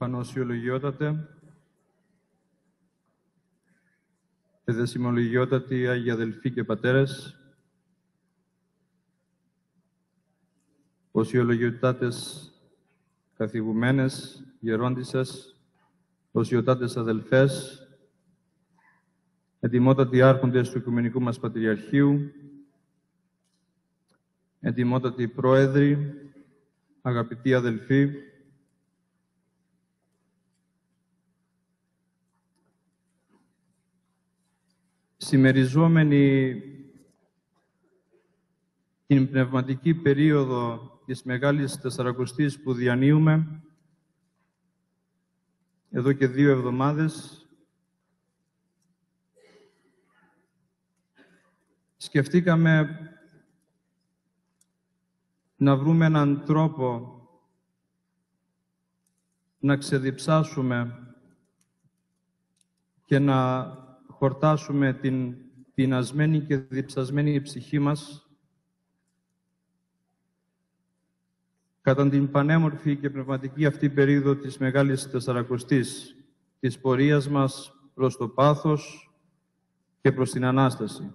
Πανοσιολογιότατε, Εδεσιμολογιότατοι Άγιοι Αδελφοί και Πατέρες, Οσιολογιοτάτες καθηγουμένες, γερόντισσες, Οσιοτάτες αδελφές, ετοιμότατοι άρχοντες του Οικουμενικού μας Πατριαρχείου, ετοιμότατοι πρόεδροι, αγαπητοί αδελφοί, συμμεριζόμενοι την πνευματική περίοδο της Μεγάλης Τεσσαρακοστής που διανύουμε εδώ και δύο εβδομάδες, σκεφτήκαμε να βρούμε έναν τρόπο να ξεδιψάσουμε και να χορτάσουμε την πεινασμένη και διψασμένη ψυχή μας κατά την πανέμορφη και πνευματική αυτή περίοδο της Μεγάλης Τεσσαρακοστής, της πορείας μας προς το πάθος και προς την Ανάσταση.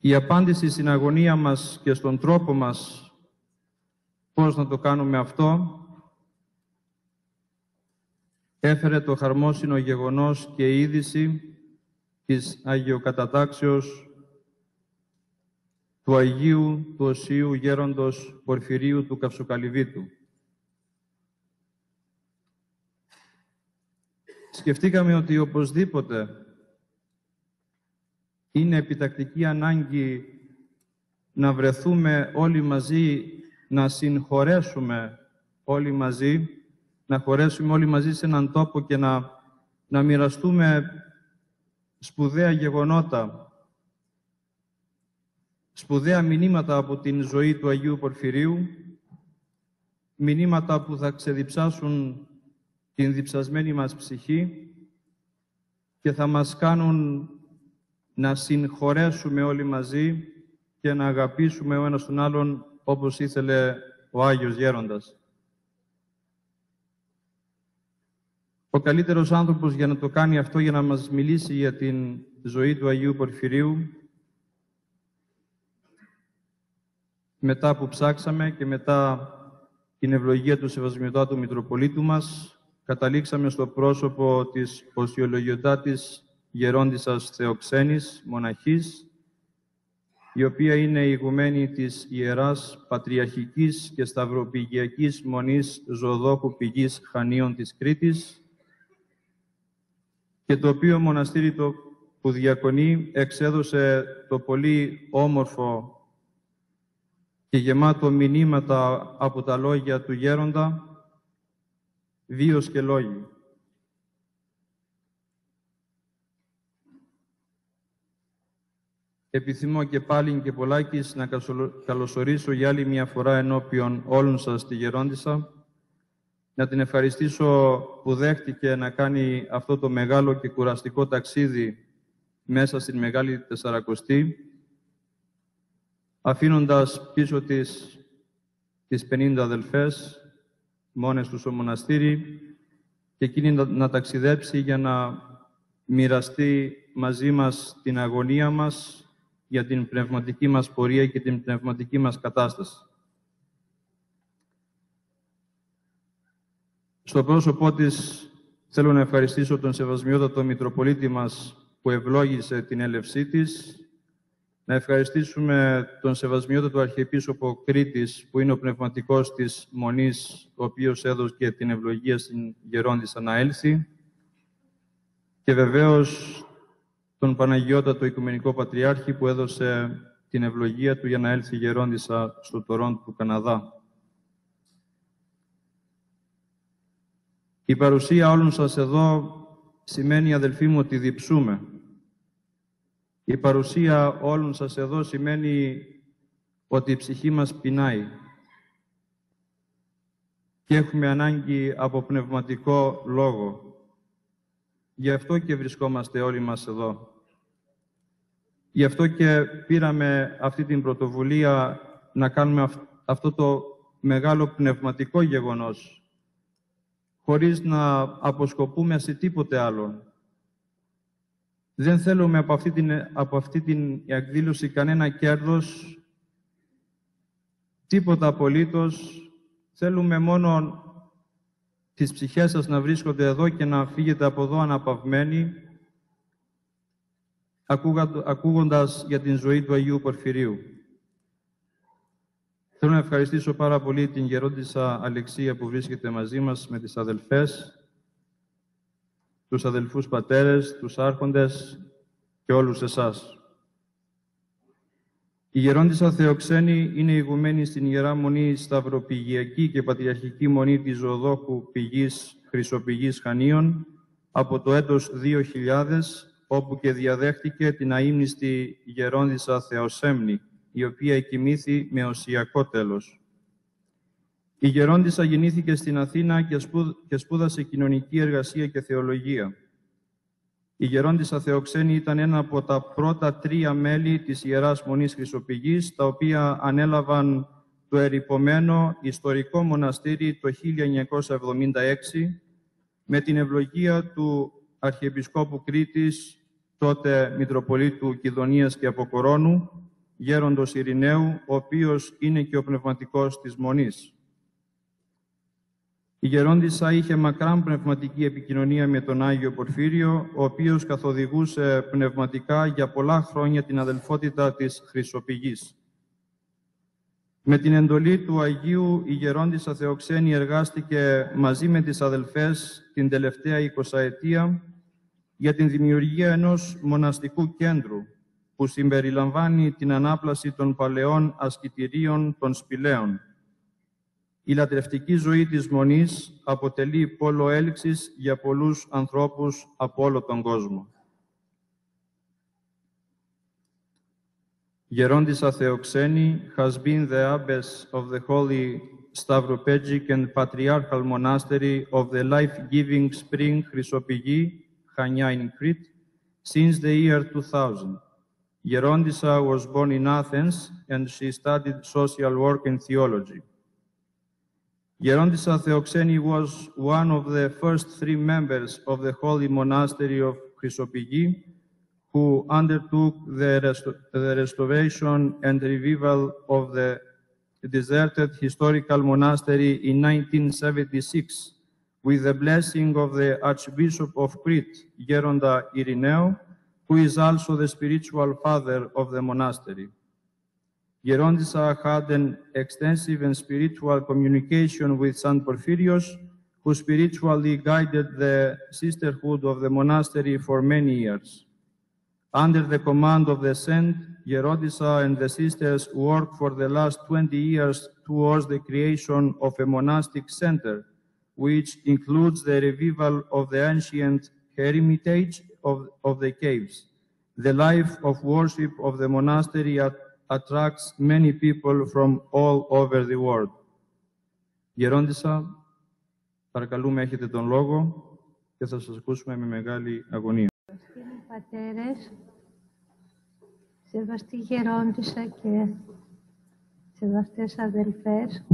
Η απάντηση στην αγωνία μας και στον τρόπο μας πώς να το κάνουμε αυτό έφερε το χαρμόσυνο γεγονός και είδηση της Αγιοκατατάξεως του Αγίου του Οσίου Γέροντος Πορφυρίου του Καυσοκαλυβίτου. Σκεφτήκαμε ότι οπωσδήποτε είναι επιτακτική ανάγκη να βρεθούμε όλοι μαζί, να συγχωρέσουμε όλοι μαζί να χωρέσουμε όλοι μαζί σε έναν τόπο και να, να μοιραστούμε σπουδαία γεγονότα, σπουδαία μηνύματα από την ζωή του Αγίου Πορφυρίου, μηνύματα που θα ξεδιψάσουν την διψασμένη μας ψυχή και θα μας κάνουν να συγχωρέσουμε όλοι μαζί και να αγαπήσουμε ο ένας τον άλλον όπως ήθελε ο Άγιος Γέροντας. Ο καλύτερος άνθρωπος για να το κάνει αυτό, για να μας μιλήσει για την ζωή του Αγίου Πορφυρίου, μετά που ψάξαμε και μετά την ευλογία του Σεβασμιωτάτου Μητροπολίτου μας, καταλήξαμε στο πρόσωπο της οσιολογιωτάτης γερόντισσας Θεοξένης, μοναχής, η οποία είναι η ηγουμένη της Ιεράς Πατριαρχικής και Σταυροπηγιακής Μονής Ζωδόχου Πηγής Χανίων της Κρήτης, και το οποίο μοναστήρι το που διακονεί εξέδωσε το πολύ όμορφο και γεμάτο μηνύματα από τα λόγια του γέροντα, βίος και λόγοι. Επιθυμώ και πάλι και πολλάκις να καλωσορίσω για άλλη μια φορά ενώπιον όλων σας τη Γερόντισσα, να την ευχαριστήσω που δέχτηκε να κάνει αυτό το μεγάλο και κουραστικό ταξίδι μέσα στην Μεγάλη Τεσσαρακοστή, αφήνοντας πίσω της τις 50 αδελφές, μόνες τους στο μοναστήρι, και εκείνη να ταξιδέψει για να μοιραστεί μαζί μας την αγωνία μας για την πνευματική μας πορεία και την πνευματική μας κατάσταση. Στο πρόσωπό της θέλω να ευχαριστήσω τον Σεβασμιότατο Μητροπολίτη μας που ευλόγησε την έλευσή της, να ευχαριστήσουμε τον Σεβασμιότατο Αρχιεπίσκοπο Κρήτης, που είναι ο πνευματικός της Μονής, ο οποίος έδωσε την ευλογία στην Γερόντισσα να έλθει, και βεβαίως τον Παναγιώτατο Οικουμενικό Πατριάρχη, που έδωσε την ευλογία του για να έλθει η Γερόντισσα στο Τωρόντ του Καναδά. Η παρουσία όλων σας εδώ σημαίνει, αδελφοί μου, ότι διψούμε. Η παρουσία όλων σας εδώ σημαίνει ότι η ψυχή μας πεινάει και έχουμε ανάγκη από πνευματικό λόγο. Γι' αυτό και βρισκόμαστε όλοι μας εδώ. Γι' αυτό και πήραμε αυτή την πρωτοβουλία να κάνουμε αυτό το μεγάλο πνευματικό γεγονός, χωρίς να αποσκοπούμε σε τίποτε άλλο. Δεν θέλουμε από αυτή την, από αυτή την εκδήλωση κανένα κέρδος, τίποτα απολύτως. Θέλουμε μόνο τις ψυχές σας να βρίσκονται εδώ και να φύγετε από εδώ αναπαυμένοι, ακούγοντας για την ζωή του Αγίου Πορφυρίου. Θέλω να ευχαριστήσω πάρα πολύ την γερόντισσα Αλεξία που βρίσκεται μαζί μας με τις αδελφές, τους αδελφούς πατέρες, τους άρχοντες και όλους εσάς. Η γερόντισσα Θεοξένη είναι ηγουμένη στην Ιερά Μονή Σταυροπηγιακή και Πατριαρχική Μονή της Ζωοδόχου Πηγής Χρυσοπηγής Χανίων από το έτος 2000, όπου και διαδέχτηκε την αείμνηστη γερόντισσα Θεοσέμνη, η οποία εκοιμήθη με οσιακό τέλος. Η γερόντισσα γεννήθηκε στην Αθήνα και σπούδασε κοινωνική εργασία και θεολογία. Η γερόντισσα Θεοξένη ήταν ένα από τα πρώτα τρία μέλη της Ιεράς Μονής Χρυσοπηγής, τα οποία ανέλαβαν το ερυπωμένο ιστορικό μοναστήρι το 1976 με την ευλογία του Αρχιεπισκόπου Κρήτης, τότε Μητροπολίτου Κιδωνίας και Αποκορώνου, γέροντος Ειρηναίου, ο οποίος είναι και ο πνευματικός της Μονής. Η γερόντισσα είχε μακράν πνευματική επικοινωνία με τον Άγιο Πορφύριο, ο οποίος καθοδηγούσε πνευματικά για πολλά χρόνια την αδελφότητα της Χρυσοπηγής. Με την εντολή του Αγίου, η γερόντισσα Θεοξένη εργάστηκε μαζί με τις αδελφές την τελευταία εικοσαετία για την δημιουργία ενός μοναστικού κέντρου, που συμπεριλαμβάνει την ανάπλαση των παλαιών ασκητηρίων των σπηλαίων, η λατρευτική ζωή της Μονής αποτελεί πόλο έλξης για πολλούς ανθρώπους από όλο τον κόσμο. Γερόντισσα Θεοξένη has been the abbess of the Holy Stavropegic and Patriarchal Monastery of the life-giving spring Chrysopigi, Chania in Crete, since the year 2000. Gerondisa was born in Athens and she studied social work and theology. Gerondisa Theoxeni was one of the first three members of the Holy Monastery of Chrysopigi who undertook the, rest the restoration and revival of the deserted historical monastery in 1976 with the blessing of the Archbishop of Crete, Geronda Irineo, who is also the spiritual father of the monastery. Gerondisa had an extensive and spiritual communication with San Porphyrios, who spiritually guided the sisterhood of the monastery for many years. Under the command of the saint, Gerondisa and the sisters worked for the last 20 years towards the creation of a monastic center, which includes the revival of the ancient hermitage of, of the caves, the life of worship of the monastery at attracts many people from all over the world. Γερόντισα, παρακαλούμε έχετε τον λόγο και θα σας ακούσουμε με μεγάλη αγωνία. Σεβαστοί πατέρες, σεβαστή γερόντισα και σεβαστές αδελφές,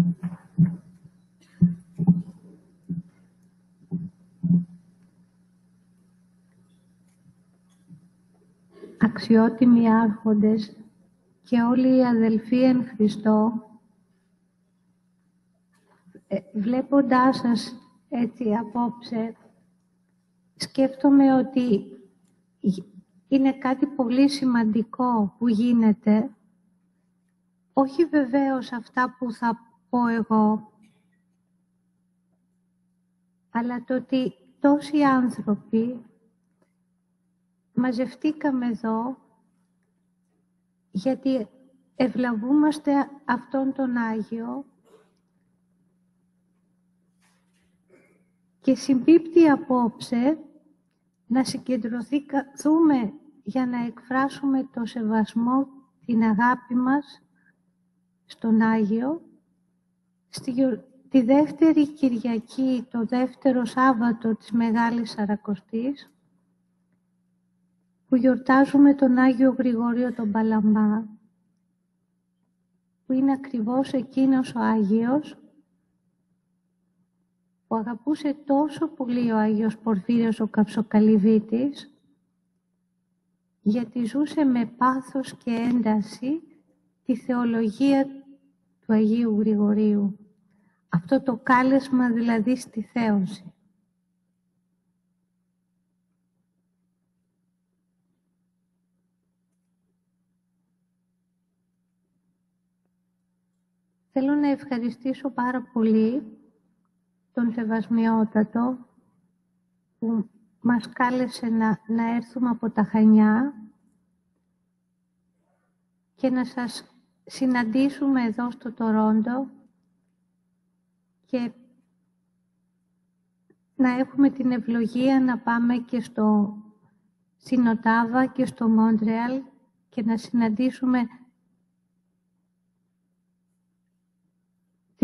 αξιότιμοι άρχοντες και όλοι οι αδελφοί εν Χριστώ, ε, βλέποντάς σας έτσι απόψε, σκέφτομαι ότι είναι κάτι πολύ σημαντικό που γίνεται, όχι βεβαίως αυτά που θα πω εγώ, αλλά το ότι τόσοι άνθρωποι μαζευτήκαμε εδώ γιατί ευλαβούμαστε αυτόν τον Άγιο και συμπίπτει απόψε να συγκεντρωθούμε για να εκφράσουμε το σεβασμό, την αγάπη μας στον Άγιο, στη, τη δεύτερη Κυριακή, το δεύτερο Σάββατο της Μεγάλης Σαρακοστής, που γιορτάζουμε τον Άγιο Γρηγόριο τον Παλαμπά που είναι ακριβώς εκείνος ο Άγιος που αγαπούσε τόσο πολύ ο Άγιος Πορφύριος ο Καψοκαλυβίτης γιατί ζούσε με πάθος και ένταση τη θεολογία του Αγίου Γρηγορίου. Αυτό το κάλεσμα δηλαδή στη θέωση. Θέλω να ευχαριστήσω πάρα πολύ τον Σεβασμιότατο που μας κάλεσε να, να έρθουμε από τα Χανιά και να σας συναντήσουμε εδώ στο Τορόντο και να έχουμε την ευλογία να πάμε και στο Συνοτάβα και στο Μόντρεαλ και να συναντήσουμε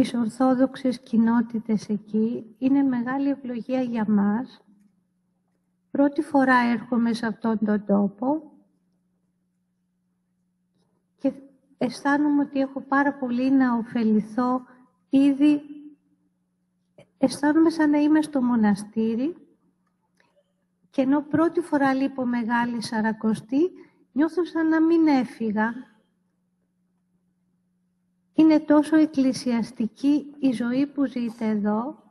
τις Ορθόδοξες κοινότητες εκεί. Είναι μεγάλη ευλογία για μας. Πρώτη φορά έρχομαι σε αυτόν τον τόπο και αισθάνομαι ότι έχω πάρα πολύ να ωφεληθώ ήδη. Αισθάνομαι σαν να είμαι στο μοναστήρι και ενώ πρώτη φορά λείπω μεγάλη σαρακοστή, νιώθω σαν να μην έφυγα είναι τόσο εκκλησιαστική η ζωή που ζείτε εδώ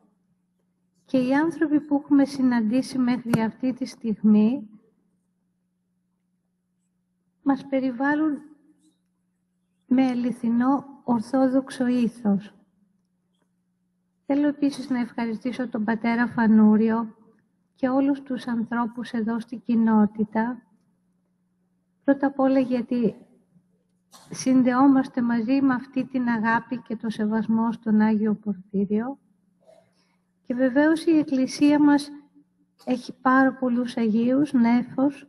και οι άνθρωποι που έχουμε συναντήσει μέχρι αυτή τη στιγμή μας περιβάλλουν με αληθινό ορθόδοξο ήθος. Θέλω επίσης να ευχαριστήσω τον πατέρα Φανούριο και όλους τους ανθρώπους εδώ στην κοινότητα. Πρώτα απ' όλα γιατί συνδεόμαστε μαζί με αυτή την αγάπη και το σεβασμό στον Άγιο Πορφύριο. Και βεβαίως η Εκκλησία μας έχει πάρα πολλούς Αγίους, νέφος,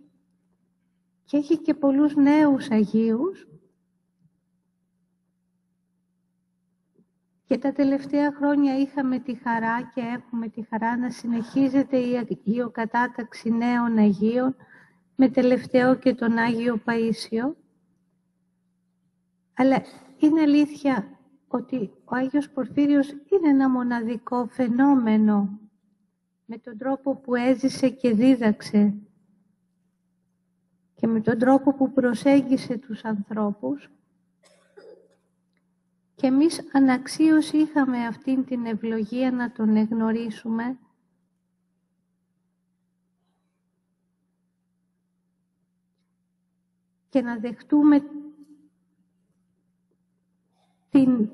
και έχει και πολλούς νέους Αγίους. Και τα τελευταία χρόνια είχαμε τη χαρά και έχουμε τη χαρά να συνεχίζεται η Αγιοκατάταξη νέων Αγίων, με τελευταίο και τον Άγιο Παΐσιο. Αλλά είναι αλήθεια ότι ο Άγιος Πορφύριος είναι ένα μοναδικό φαινόμενο με τον τρόπο που έζησε και δίδαξε και με τον τρόπο που προσέγγισε τους ανθρώπους. Και εμείς αναξίως είχαμε αυτήν την ευλογία να τον εγνωρίσουμε. Και να δεχτούμε την,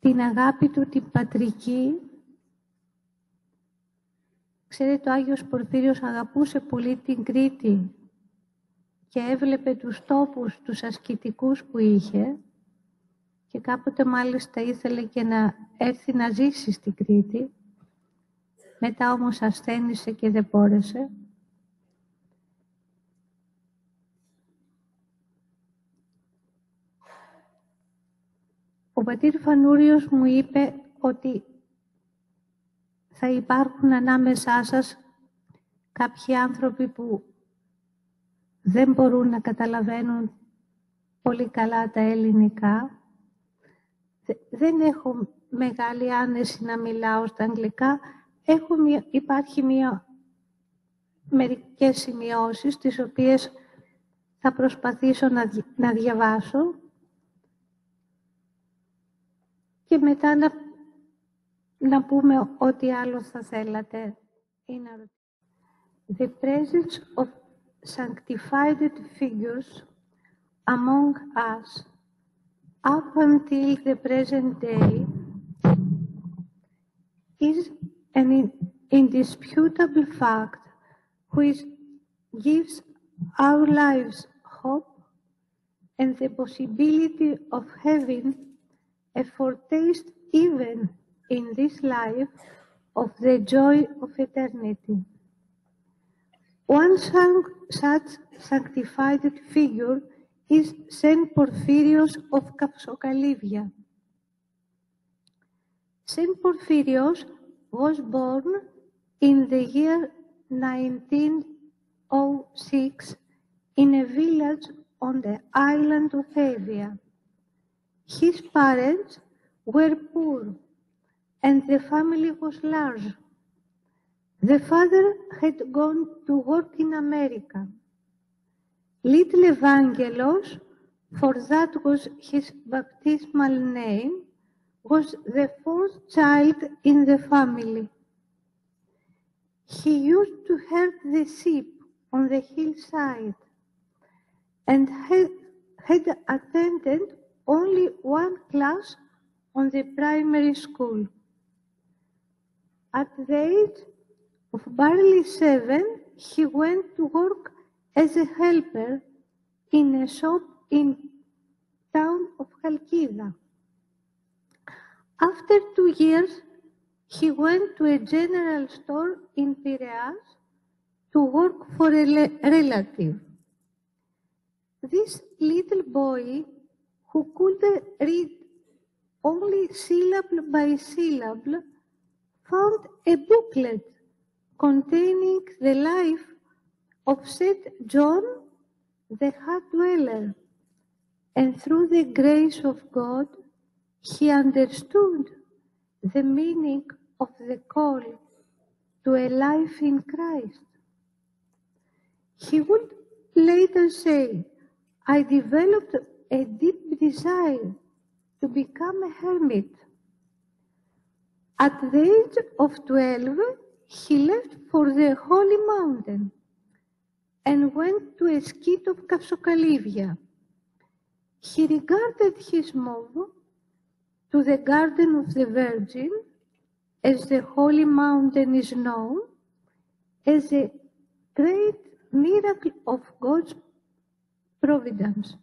την αγάπη του, την πατρική. Ξέρετε, ο Άγιος Πορφύριος αγαπούσε πολύ την Κρήτη και έβλεπε τους τόπους, τους ασκητικούς που είχε και κάποτε μάλιστα ήθελε και να έρθει να ζήσει στην Κρήτη. Μετά όμως ασθένησε και δεν μπόρεσε. Ο πατήρ Φανούριος μου είπε ότι θα υπάρχουν ανάμεσά σας κάποιοι άνθρωποι που δεν μπορούν να καταλαβαίνουν πολύ καλά τα ελληνικά. Δεν έχω μεγάλη άνεση να μιλάω στα αγγλικά. Έχω μια, υπάρχει μια, μερικές σημειώσεις, τις οποίες θα προσπαθήσω να, να διαβάσω και μετά να, να πούμε ό,τι άλλο θα θέλατε ή να The presence of sanctified figures among us up until the present day is an indisputable fact which gives our lives hope and the possibility of having a foretaste even in this life of the joy of eternity. One such sanctified figure is Saint Porphyrios of Kapsokalivia. Saint Porphyrios was born in the year 1906 in a village on the island of Evia. His parents were poor and the family was large. The father had gone to work in America. Little Evangelos, for that was his baptismal name, was the fourth child in the family. He used to herd the sheep on the hillside and had, had attended only one class on the primary school. At the age of barely seven, he went to work as a helper in a shop in town of Halkida. After two years, he went to a general store in Piraeus to work for a relative. This little boy, who could read only syllable by syllable, found a booklet containing the life of St. John the Hut Dweller, and through the grace of God, he understood the meaning of the call to a life in Christ. He would later say, I developed a deep desire to become a hermit. At the age of 12, he left for the Holy Mountain and went to a skit of Kapsokalivia. He regarded his move to the Garden of the Virgin, as the Holy Mountain is known, as a great miracle of God's providence.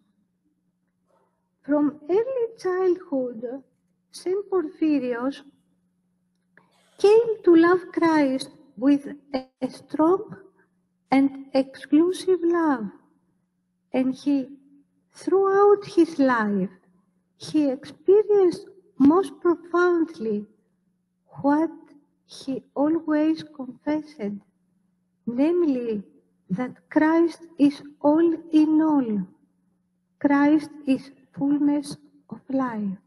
From early childhood, St. Porphyrios came to love Christ with a, strong and exclusive love, and he, throughout his life, he experienced most profoundly what he always confessed, namely that Christ is all in all. Christ is fullness of life.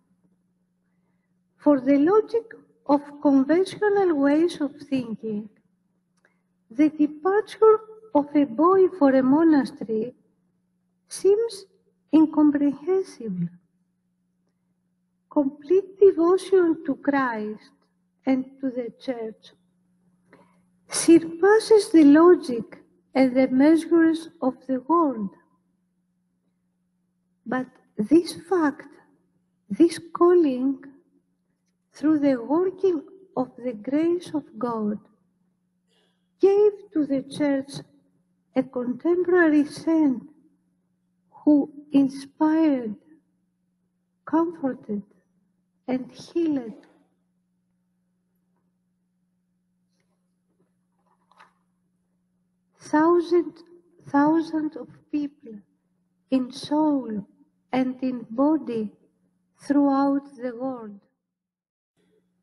For the logic of conventional ways of thinking, the departure of a boy for a monastery seems incomprehensible. Complete devotion to Christ and to the Church surpasses the logic and the measures of the world. But this fact, this calling, through the working of the grace of God, gave to the Church a contemporary saint who inspired, comforted, and healed. Thousands, thousands of people in soul and in body throughout the world.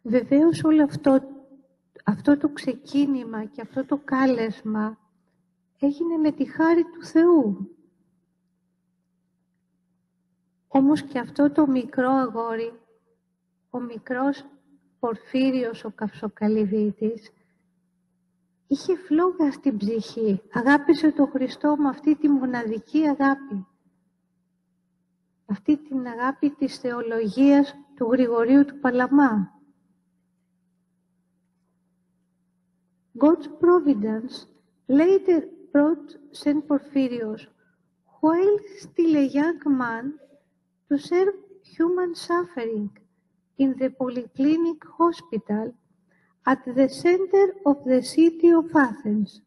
Βεβαίως όλο αυτό, αυτό το ξεκίνημα και αυτό το κάλεσμα έγινε με τη χάρη του Θεού. Όμως και αυτό το μικρό αγόρι, ο μικρός Πορφύριος ο Καυσοκαλυβίτης, είχε φλόγα στην ψυχή. Αγάπησε τον Χριστό με αυτή τη μοναδική αγάπη. Αυτή την αγάπη της θεολογίας του Γρηγορίου του Παλαμά. God's providence later brought St. Porphyrios, while still a young man, to serve human suffering in the polyclinic hospital at the center of the city of Athens.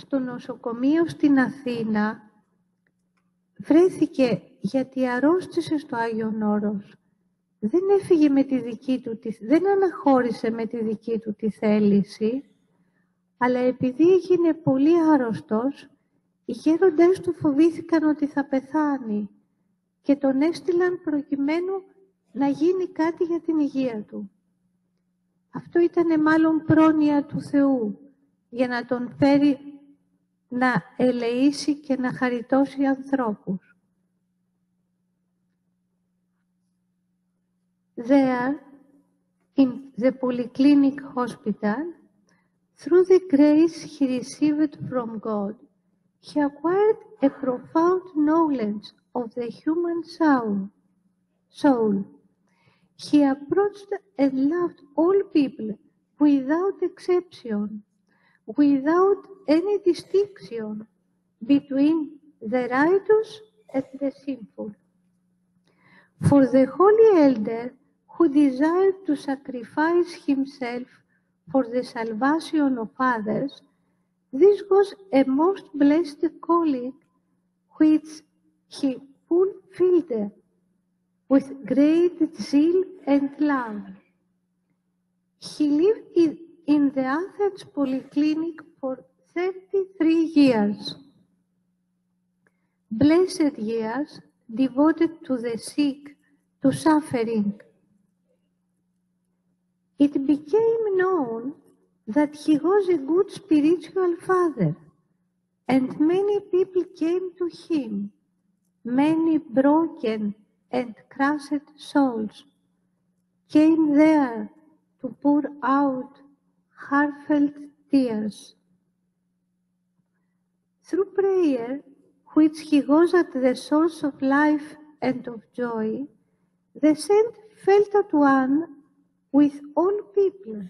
Στο νοσοκομείο στην Αθήνα βρέθηκε γιατί αρρώστησε στο Άγιον Όρος. Δεν έφυγε με τη δική του, δεν αναχώρησε με τη δική του τη θέληση, αλλά επειδή έγινε πολύ άρρωστος, οι γέροντές του φοβήθηκαν ότι θα πεθάνει και τον έστειλαν προκειμένου να γίνει κάτι για την υγεία του. Αυτό ήταν μάλλον πρόνοια του Θεού, για να τον φέρει να ελεήσει και να χαριτώσει ανθρώπους. There, in the polyclinic hospital, through the grace he received from God, he acquired a profound knowledge of the human soul. soul. He approached and loved all people without exception, without any distinction between the righteous and the sinful. For the holy elder who desired to sacrifice himself for the salvation of others, this was a most blessed calling which he fulfilled with great zeal and love. He lived in, in the Athens Polyclinic for 33 years. Blessed years devoted to the sick, to suffering. It became known that he was a good spiritual father, and many people came to him, many broken and crushed souls came there to pour out heartfelt tears. Through prayer, which he was at the source of life and of joy, the saint felt at one with all people.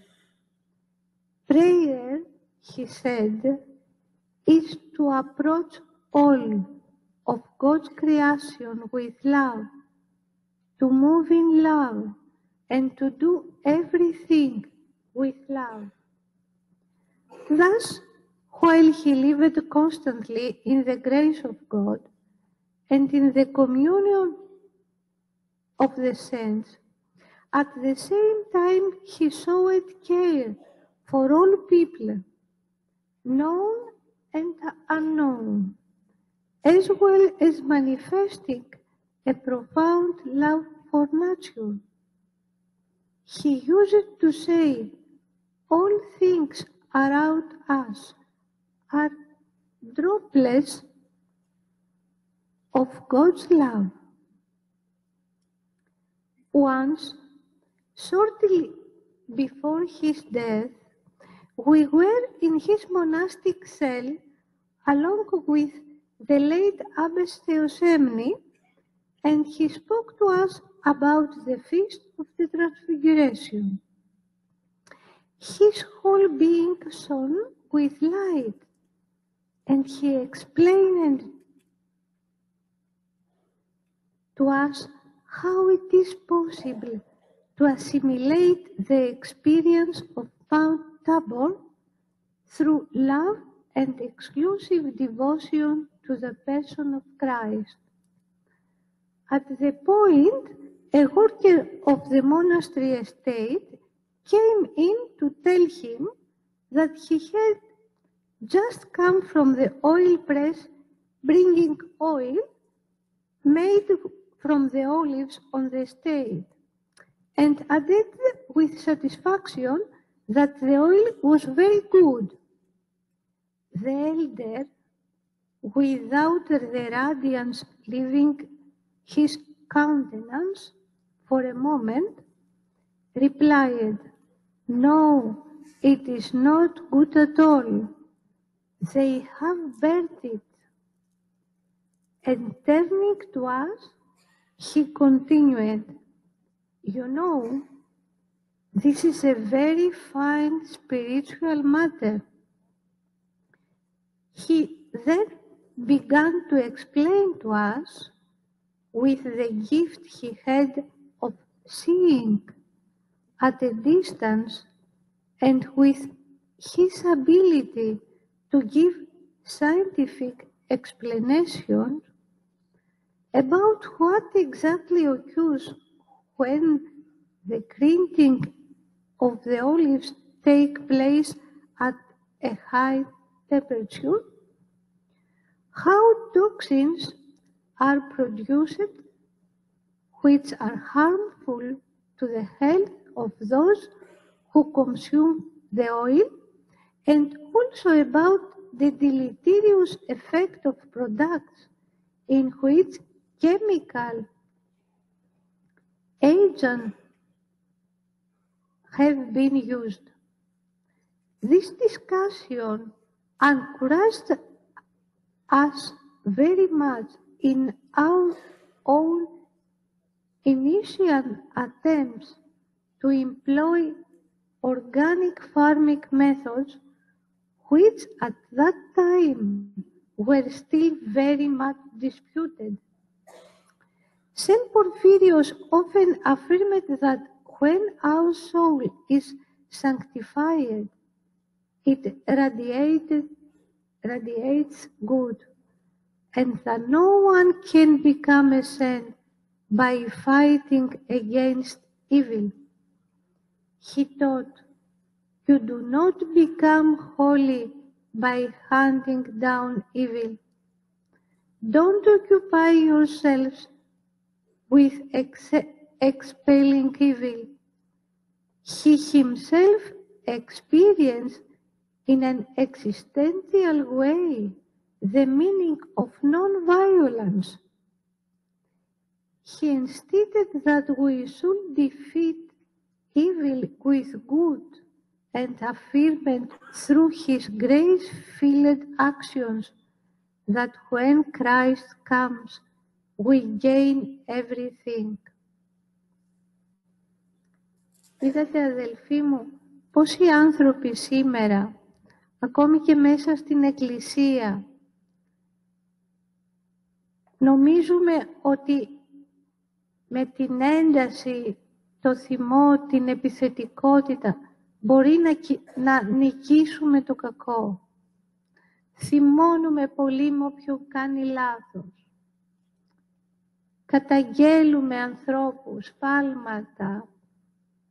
Prayer, he said, is to approach all of God's creation with love, to move in love, and to do everything with love. Thus, while he lived constantly in the grace of God and in the communion of the saints, at the same time he showed care for all people, known and unknown, as well as manifesting a profound love for nature. He used to say, all things around us are droplets of God's love. Once, shortly before his death, we were in his monastic cell along with the late Abbess Theosemni, and he spoke to us about the feast of the Transfiguration. His whole being shone with light, and he explained to us how it is possible to assimilate the experience of Mount Tabor through love and exclusive devotion to the person of Christ. At the point, a worker of the monastery estate came in to tell him that he had just come from the oil press bringing oil made from the olives on the estate and added with satisfaction that the oil was very good. The elder, without the radiance leaving his countenance for a moment, replied, No, it is not good at all. They have burnt it. And turning to us, he continued, You know, this is a very fine spiritual matter. He then began to explain to us with the gift he had of seeing at a distance and with his ability to give scientific explanations about what exactly occurs when the grinding of the olives take place at a high temperature, how toxins are produced which are harmful to the health of those who consume the oil and also about the deleterious effect of products in which chemical agents have been used. This discussion encouraged us very much in our own initial attempts to employ organic farming methods, which at that time were still very much disputed. Saint Porphyrios often affirmed that when our soul is sanctified, it radiated, radiates good, and that no one can become a saint by fighting against evil. He taught, you do not become holy by hunting down evil. Don't occupy yourselves with ex- expelling evil. He himself experienced in an existential way the meaning of non-violence. He insisted that we should defeat evil with good and affirmed through his grace-filled actions that when Christ comes, we gain everything. Είδατε αδελφοί μου, πόσοι άνθρωποι σήμερα, ακόμη και μέσα στην Εκκλησία, νομίζουμε ότι με την ένταση, το θυμό, την επιθετικότητα, μπορεί να, να νικήσουμε το κακό. Θυμώνουμε πολύ με όποιον κάνει λάθος. Καταγγέλουμε ανθρώπους, φάλματα,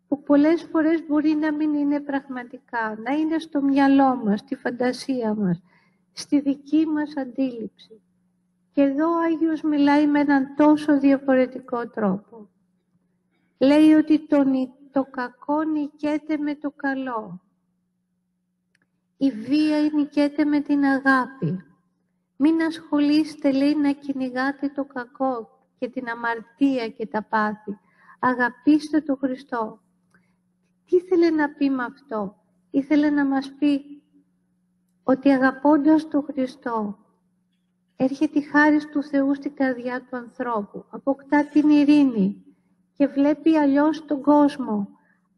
που πολλές φορές μπορεί να μην είναι πραγματικά, να είναι στο μυαλό μας, στη φαντασία μας, στη δική μας αντίληψη. Και εδώ ο Άγιος μιλάει με έναν τόσο διαφορετικό τρόπο. Λέει ότι το, το κακό νικέται με το καλό. Η βία νικέται με την αγάπη. Μην ασχολείστε, λέει, να κυνηγάτε το κακό και την αμαρτία και τα πάθη. Αγαπήστε τον Χριστό. Τι ήθελε να πει με αυτό; Ήθελε να μας πει ότι αγαπώντας τον Χριστό έρχεται η χάρη του Θεού στην καρδιά του ανθρώπου. Αποκτά την ειρήνη και βλέπει αλλιώς τον κόσμο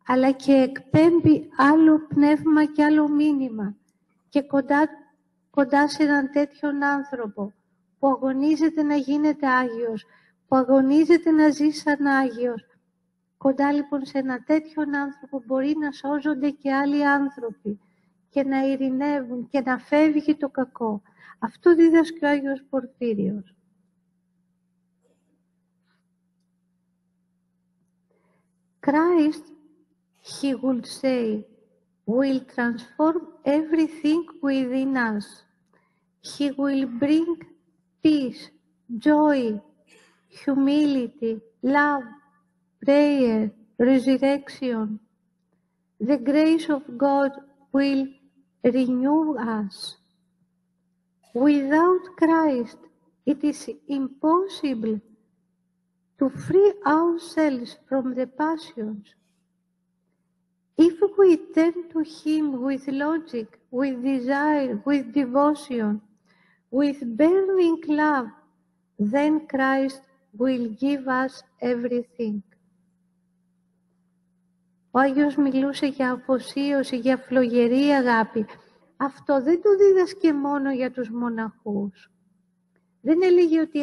αλλά και εκπέμπει άλλο πνεύμα και άλλο μήνυμα και κοντά, κοντά σε έναν τέτοιον άνθρωπο που αγωνίζεται να γίνεται Άγιος, που αγωνίζεται να ζει σαν Άγιος. Κοντά λοιπόν σε ένα τέτοιον άνθρωπο μπορεί να σώζονται και άλλοι άνθρωποι και να ειρηνεύουν και να φεύγει το κακό. Αυτό δίδασκε ο Άγιος Πορφύριος. Christ he would say, will transform everything within us. He will bring peace, joy, humility, love, prayer, resurrection. The grace of God will renew us. Without Christ, it is impossible to free ourselves from the passions if we turn to Him with logic, with desire, with devotion, with burning love, then Christ will give us everything. Ο Άγιος μιλούσε για αφοσίωση, για φλογερή αγάπη. Αυτό δεν το δίδασκε μόνο για τους μοναχούς. Δεν έλεγε ότι,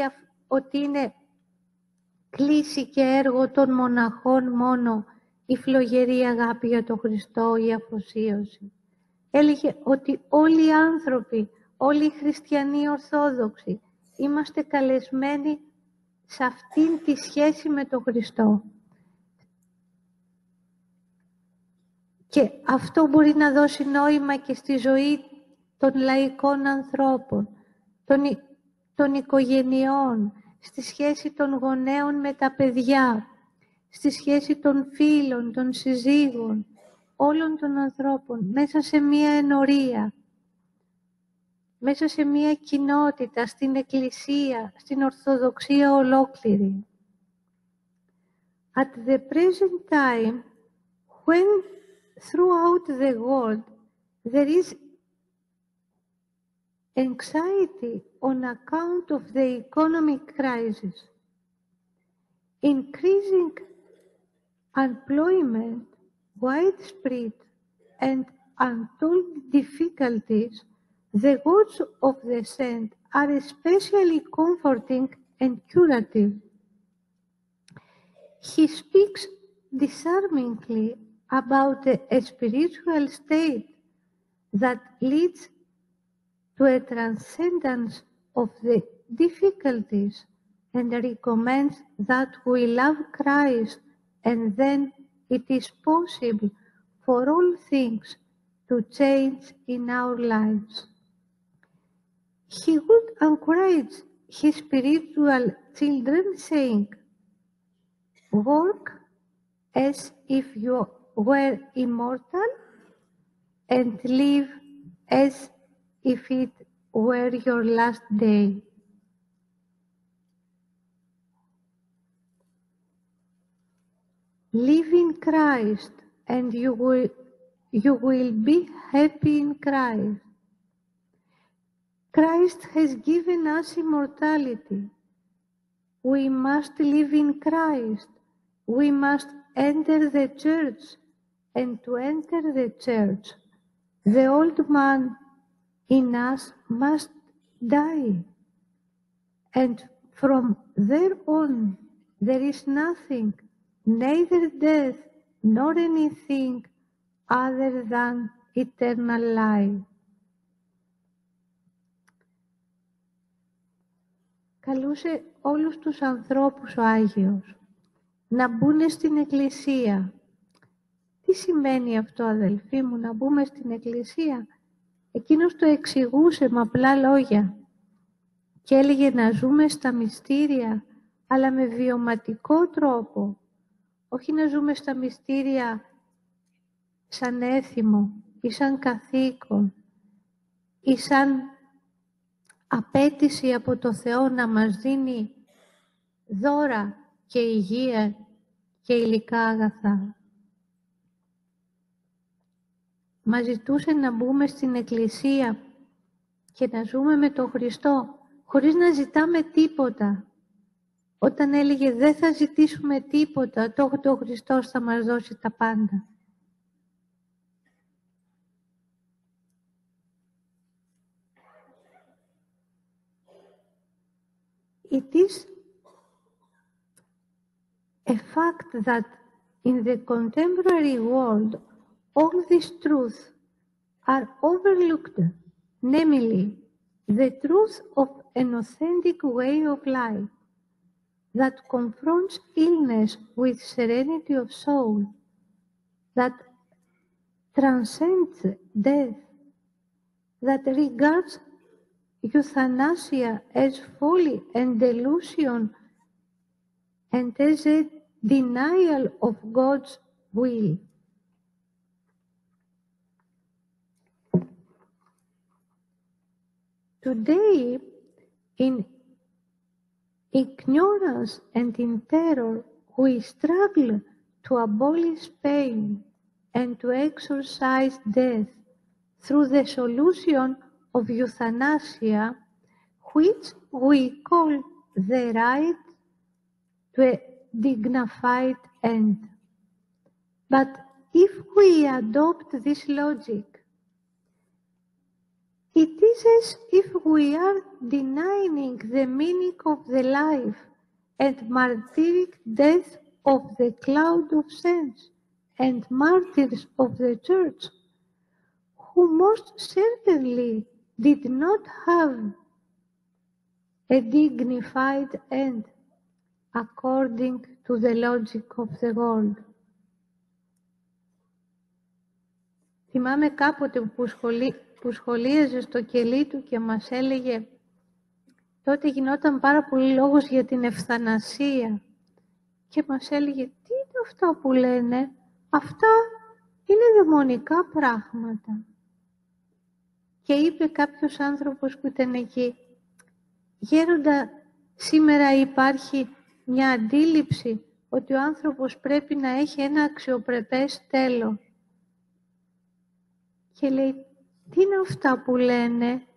ότι είναι κλίση και έργο των μοναχών μόνο η φλογερή αγάπη για τον Χριστό, η αφοσίωση. Έλεγε ότι όλοι οι άνθρωποι, όλοι οι χριστιανοί Ορθόδοξοι, είμαστε καλεσμένοι σε αυτήν τη σχέση με τον Χριστό. Και αυτό μπορεί να δώσει νόημα και στη ζωή των λαϊκών ανθρώπων, των, των οικογενειών, στη σχέση των γονέων με τα παιδιά, στη σχέση των φίλων, των συζύγων, όλων των ανθρώπων, μέσα σε μία ενορία, μέσα σε μία κοινότητα, στην Εκκλησία, στην Ορθοδοξία ολόκληρη. At the present time, when throughout the world there is anxiety on account of the economic crisis, increasing unemployment, widespread and untold difficulties, the words of the saint are especially comforting and curative. He speaks disarmingly about a spiritual state that leads to a transcendence of the difficulties and recommends that we love Christ and then it is possible for all things to change in our lives. He would encourage his spiritual children saying, work as if you were immortal and live as if it were your last day. Live in Christ and you will, you will be happy in Christ. Christ has given us immortality. We must live in Christ. We must enter the church. And to enter the church, the old man in us must die. And from there on, there is nothing, neither death nor anything other than eternal life. Καλούσε όλους τους ανθρώπους ο Άγιος να μπουν στην Εκκλησία. Τι σημαίνει αυτό αδελφοί μου να μπούμε στην Εκκλησία; Εκείνος το εξηγούσε με απλά λόγια και έλεγε να ζούμε στα μυστήρια αλλά με βιωματικό τρόπο. Όχι να ζούμε στα μυστήρια σαν έθιμο ή σαν καθήκον ή σαν απέτηση από το Θεό να μας δίνει δώρα και υγεία και υλικά αγαθά. Μας ζητούσε να μπούμε στην Εκκλησία και να ζούμε με τον Χριστό χωρίς να ζητάμε τίποτα. Όταν έλεγε δεν θα ζητήσουμε τίποτα, το ο Χριστός θα μας δώσει τα πάντα. It is a fact that in the contemporary world all these truths are overlooked, namely the truth of an authentic way of life that confronts illness with serenity of soul, that transcends death, that regards euthanasia as folly and delusion and as a denial of God's will. Today, in ignorance and in terror, we struggle to abolish pain and to exorcise death through the solution of euthanasia, which we call the right to a dignified end. But if we adopt this logic, it is as if we are denying the meaning of the life and martyric death of the cloud of saints and martyrs of the church, who most certainly did not have a dignified end according to the logic of the world. Θυμάμαι κάποτε που, σχολεί, που σχολίαζε στο κελί του και μας έλεγε τότε γινόταν πάρα πολύ λόγος για την ευθανασία και μας έλεγε τι είναι αυτά που λένε; Αυτά είναι δαιμονικά πράγματα. Και είπε κάποιος άνθρωπος που ήταν εκεί, «Γέροντα, σήμερα υπάρχει μια αντίληψη ότι ο άνθρωπος πρέπει να έχει ένα αξιοπρεπές τέλος. Και λέει, τι είναι αυτά που λένε,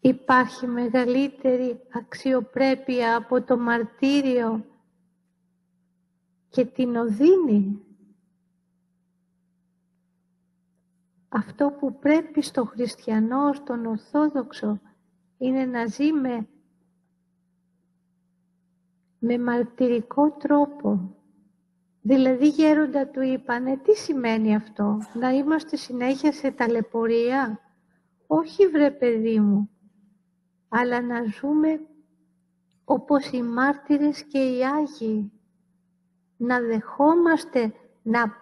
υπάρχει μεγαλύτερη αξιοπρέπεια από το μαρτύριο και την οδύνη. Αυτό που πρέπει στο χριστιανό, στον Ορθόδοξο, είναι να ζει με, με μαρτυρικό τρόπο. Δηλαδή γέροντα του είπανε, τι σημαίνει αυτό, να είμαστε συνέχεια σε ταλαιπωρία; Όχι βρε παιδί μου, αλλά να ζούμε όπως οι μάρτυρες και οι Άγιοι. Να δεχόμαστε, να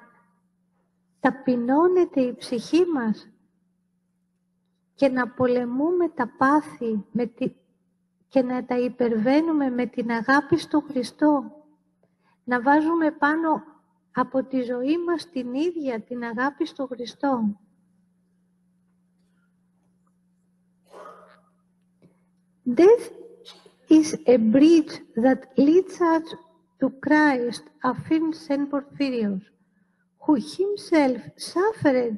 ταπεινώνεται η ψυχή μας και να πολεμούμε τα πάθη με τη... και να τα υπερβαίνουμε με την αγάπη στο Χριστό. Να βάζουμε πάνω από τη ζωή μας την ίδια την αγάπη στο Χριστό. Death is a bridge that leads us to Christ, affirmed St. Porphyrios, who himself suffered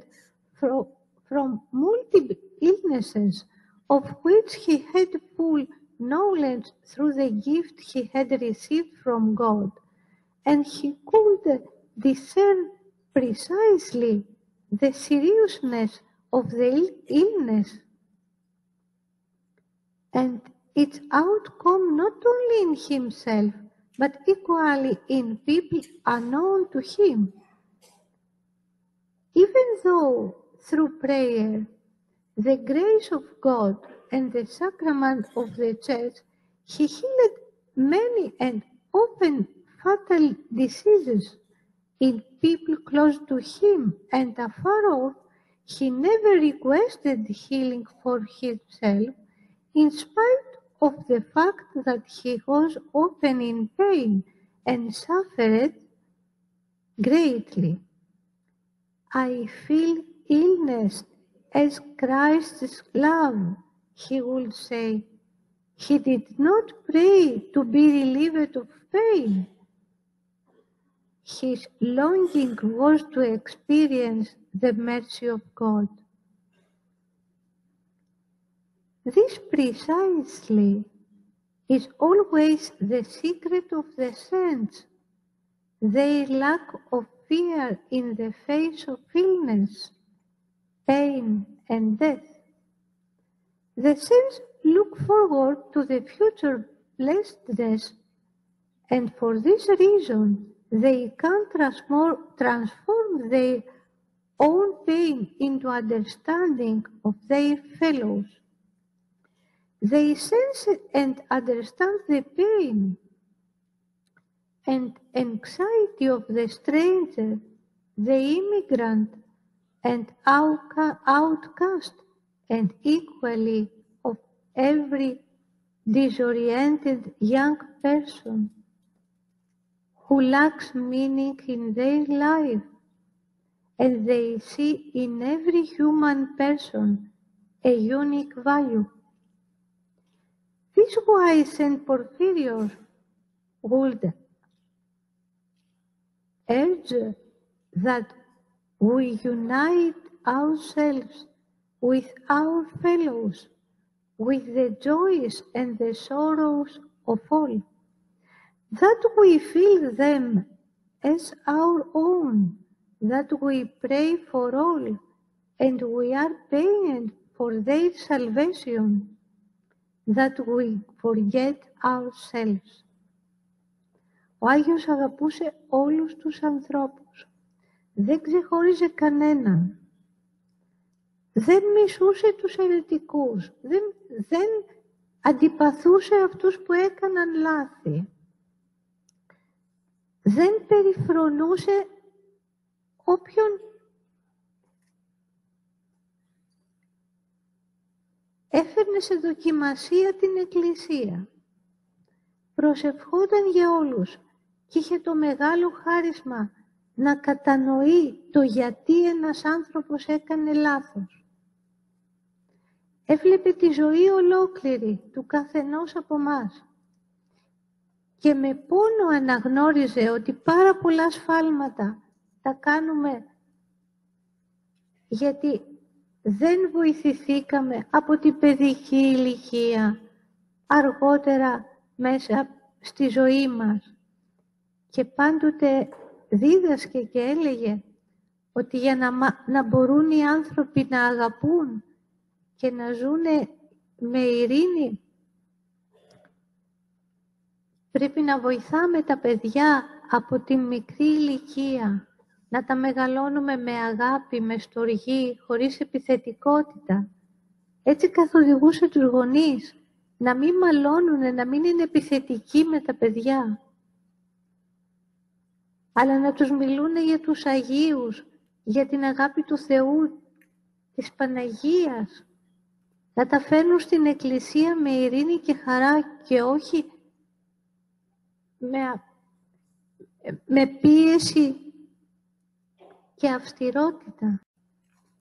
from, from multiple illnesses, of which he had full knowledge through the gift he had received from God, and he could discern precisely the seriousness of the illness and its outcome not only in himself, but equally in people unknown to him. Even though through prayer, the grace of God and the sacrament of the Church, he healed many and often fatal diseases in people close to him and afar off, he never requested healing for himself, in spite of the fact that he was often in pain and suffered greatly. I feel illness as Christ's love, he would say. He did not pray to be relieved of pain. His longing was to experience the mercy of God. This precisely is always the secret of the saints, their lack of fear in the face of illness, pain, and death. The saints look forward to the future blessedness, and for this reason they can transform, their own pain into understanding of their fellows. They sense and understand the pain and anxiety of the stranger, the immigrant, and outcast, and equally of every disoriented young person who lacks meaning in their life, and they see in every human person a unique value. This why St. Porphyrios would urge that we unite ourselves with our fellows, with the joys and the sorrows of all, that we feel them as our own, that we pray for all, and we are paying for their salvation that we forget ourselves. Ο Άγιος αγαπούσε όλους τους ανθρώπους. Δεν ξεχώριζε κανέναν. Δεν μισούσε τους αιρετικούς. Δεν, δεν αντιπαθούσε αυτούς που έκαναν λάθη. Δεν περιφρονούσε όποιον έφερνε σε δοκιμασία την Εκκλησία. Προσευχόταν για όλους και είχε το μεγάλο χάρισμα να κατανοεί το γιατί ένας άνθρωπος έκανε λάθος. Έβλεπε τη ζωή ολόκληρη του καθενός από μας και με πόνο αναγνώριζε ότι πάρα πολλά σφάλματα τα κάνουμε γιατί δεν βοηθηθήκαμε από την παιδική ηλικία αργότερα μέσα στη ζωή μας. Και πάντοτε δίδασκε και έλεγε ότι για να, να μπορούν οι άνθρωποι να αγαπούν και να ζουν με ειρήνη πρέπει να βοηθάμε τα παιδιά από τη μικρή ηλικία να τα μεγαλώνουμε με αγάπη, με στοργή, χωρίς επιθετικότητα. Έτσι καθοδηγούσε τους γονείς να μην μαλώνουν, να μην είναι επιθετικοί με τα παιδιά. Αλλά να τους μιλούν για τους Αγίους, για την αγάπη του Θεού, της Παναγίας. Να τα φέρνουν στην Εκκλησία με ειρήνη και χαρά και όχι με, με πίεση και αυστηρότητα.